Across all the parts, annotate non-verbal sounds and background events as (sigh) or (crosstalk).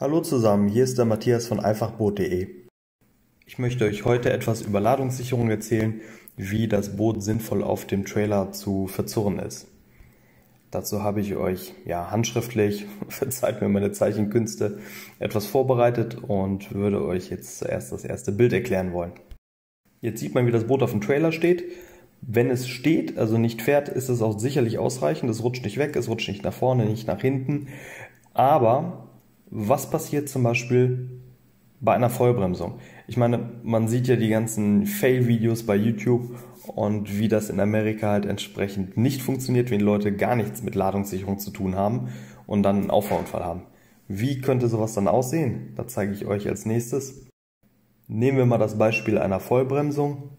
Hallo zusammen, hier ist der Matthias von einfachboot.de. Ich möchte euch heute etwas über Ladungssicherung erzählen, wie das Boot sinnvoll auf dem Trailer zu verzurren ist. Dazu habe ich euch ja handschriftlich, (laughs) verzeiht mir meine Zeichenkünste, etwas vorbereitet und würde euch jetzt zuerst das erste Bild erklären wollen. Jetzt sieht man, wie das Boot auf dem Trailer steht. Wenn es steht, also nicht fährt, ist es auch sicherlich ausreichend. Es rutscht nicht weg, es rutscht nicht nach vorne, nicht nach hinten. Aber was passiert zum Beispiel bei einer Vollbremsung? Ich meine, man sieht ja die ganzen Fail-Videos bei YouTube und wie das in Amerika halt entsprechend nicht funktioniert, wenn Leute gar nichts mit Ladungssicherung zu tun haben und dann einen Auffahrunfall haben. Wie könnte sowas dann aussehen? Da zeige ich euch als nächstes. Nehmen wir mal das Beispiel einer Vollbremsung.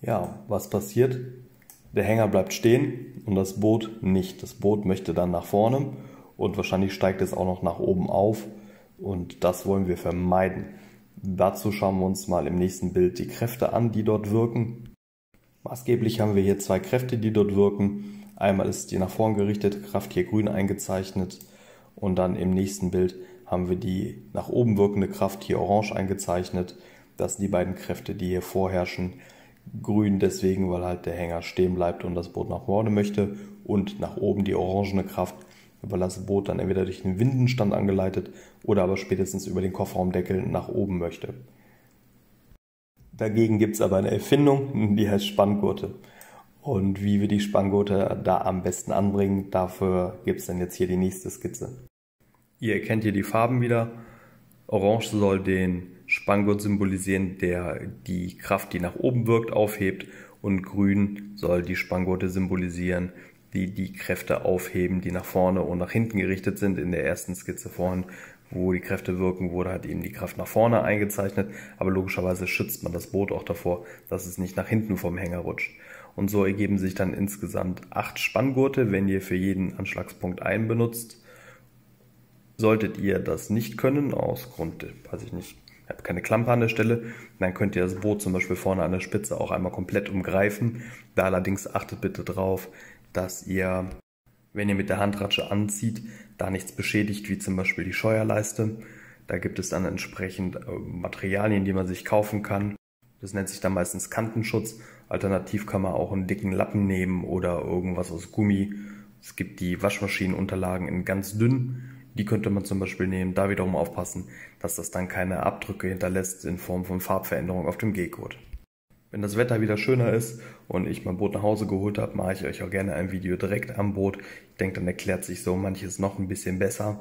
Ja, was passiert? Der Hänger bleibt stehen und das Boot nicht. Das Boot möchte dann nach vorne und wahrscheinlich steigt es auch noch nach oben auf und das wollen wir vermeiden. Dazu schauen wir uns mal im nächsten Bild die Kräfte an, die dort wirken. Maßgeblich haben wir hier zwei Kräfte, die dort wirken. Einmal ist die nach vorn gerichtete Kraft hier grün eingezeichnet und dann im nächsten Bild haben wir die nach oben wirkende Kraft hier orange eingezeichnet. Das sind die beiden Kräfte, die hier vorherrschen. Grün deswegen, weil halt der Hänger stehen bleibt und das Boot nach vorne möchte und nach oben die orangene Kraft, weil das Boot dann entweder durch den Windenstand angeleitet oder aber spätestens über den Kofferraumdeckel nach oben möchte. Dagegen gibt es aber eine Erfindung, die heißt Spanngurte. Und wie wir die Spanngurte da am besten anbringen, dafür gibt es dann jetzt hier die nächste Skizze. Ihr erkennt hier die Farben wieder. Orange soll den Spanngurt symbolisieren, der die Kraft, die nach oben wirkt, aufhebt. Und grün soll die Spanngurte symbolisieren, die die Kräfte aufheben, die nach vorne und nach hinten gerichtet sind. In der ersten Skizze vorhin, wo die Kräfte wirken, wurde halt eben die Kraft nach vorne eingezeichnet, aber logischerweise schützt man das Boot auch davor, dass es nicht nach hinten vom Hänger rutscht. Und so ergeben sich dann insgesamt acht Spanngurte, wenn ihr für jeden Anschlagspunkt einen benutzt. Solltet ihr das nicht können, aus Grund, weiß ich nicht, ihr habt keine Klampe an der Stelle, dann könnt ihr das Boot zum Beispiel vorne an der Spitze auch einmal komplett umgreifen. Da allerdings achtet bitte drauf, dass ihr, wenn ihr mit der Handratsche anzieht, da nichts beschädigt, wie zum Beispiel die Scheuerleiste. Da gibt es dann entsprechend äh, Materialien, die man sich kaufen kann. Das nennt sich dann meistens Kantenschutz. Alternativ kann man auch einen dicken Lappen nehmen oder irgendwas aus Gummi. Es gibt die Waschmaschinenunterlagen in ganz dünn. Die könnte man zum Beispiel nehmen. Da wiederum aufpassen, dass das dann keine Abdrücke hinterlässt in Form von Farbveränderung auf dem G-Code. Wenn das Wetter wieder schöner ist und ich mein Boot nach Hause geholt habe, mache ich euch auch gerne ein Video direkt am Boot. Ich denke, dann erklärt sich so manches noch ein bisschen besser.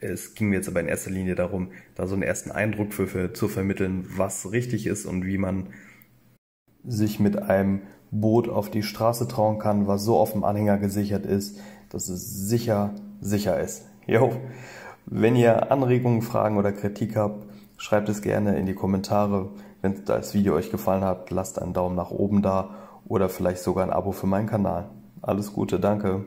Es ging mir jetzt aber in erster Linie darum, da so einen ersten Eindruck für, für zu vermitteln, was richtig ist und wie man sich mit einem Boot auf die Straße trauen kann, was so auf dem Anhänger gesichert ist, dass es sicher, sicher ist. Jo. Wenn ihr Anregungen, Fragen oder Kritik habt, schreibt es gerne in die Kommentare. Wenn das Video euch gefallen hat, lasst einen Daumen nach oben da oder vielleicht sogar ein Abo für meinen Kanal. Alles Gute, danke.